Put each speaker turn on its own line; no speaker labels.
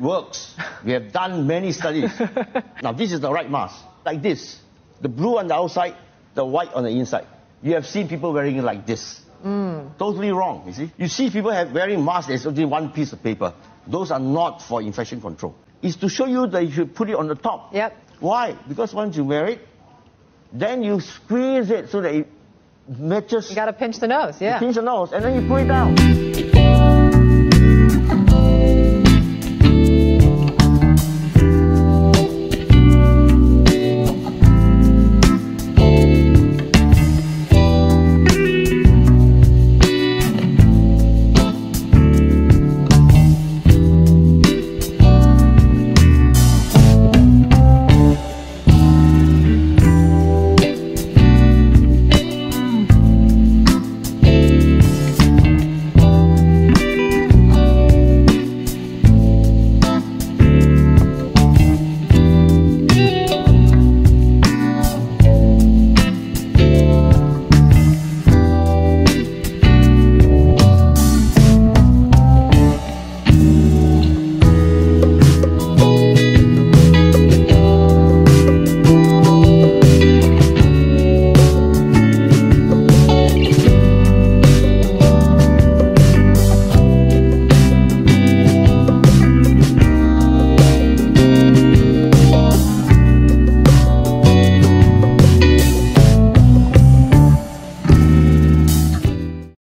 works. We have done many studies. now, this is the right mask. Like this. The blue on the outside, the white on the inside. You have seen people wearing it like this. Mm. Totally wrong, you see. You see people have wearing masks, there's only one piece of paper. Those are not for infection control. It's to show you that you should put it on the top.
Yep.
Why? Because once you wear it, then you squeeze it so that it matches.
You got to pinch the nose, yeah.
You pinch the nose, and then you put it down.